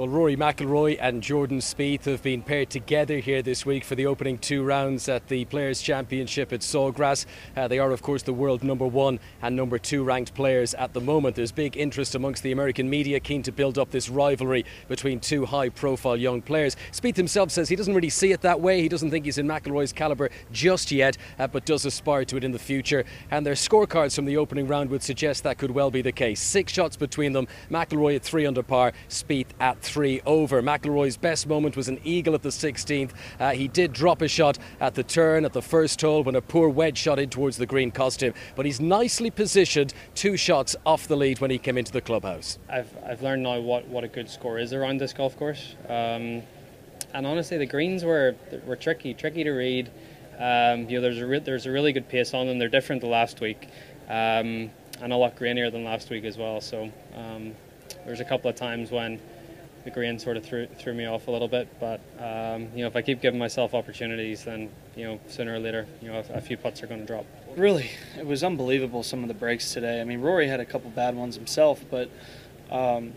Well, Rory McIlroy and Jordan Spieth have been paired together here this week for the opening two rounds at the Players' Championship at Sawgrass. Uh, they are, of course, the world number one and number two ranked players at the moment. There's big interest amongst the American media, keen to build up this rivalry between two high-profile young players. Spieth himself says he doesn't really see it that way. He doesn't think he's in McIlroy's caliber just yet, uh, but does aspire to it in the future. And their scorecards from the opening round would suggest that could well be the case. Six shots between them. McIlroy at three under par, Spieth at three over. McIlroy's best moment was an eagle at the 16th. Uh, he did drop a shot at the turn at the first hole when a poor wedge shot in towards the green cost him, but he's nicely positioned, two shots off the lead when he came into the clubhouse. I've, I've learned now what, what a good score is around this golf course. Um, and honestly, the greens were were tricky, tricky to read. Um, you know, there's a re- there's a really good pace on them. They're different to last week, um, and a lot grainier than last week as well. So um, there's a couple of times when the green sort of threw, threw me off a little bit. But um, you know, if I keep giving myself opportunities, then you know, sooner or later, you know, a, a few putts are going to drop. Really, it was unbelievable. Some of the breaks today. I mean, Rory had a couple bad ones himself, but um,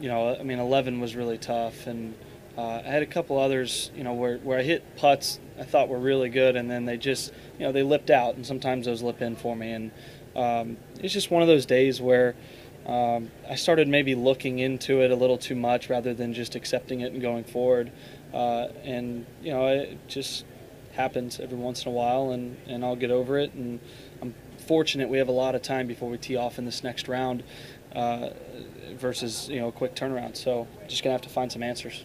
you know, I mean, 11 was really tough, and uh, I had a couple others, you know, where, where I hit putts I thought were really good, and then they just, you know, they lipped out, and sometimes those lip in for me, and um, it's just one of those days where um, I started maybe looking into it a little too much rather than just accepting it and going forward. Uh, and you know, it just happens every once in a while, and, and I'll get over it. And I'm fortunate we have a lot of time before we tee off in this next round uh, versus you know a quick turnaround. So just gonna have to find some answers.